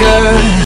dagger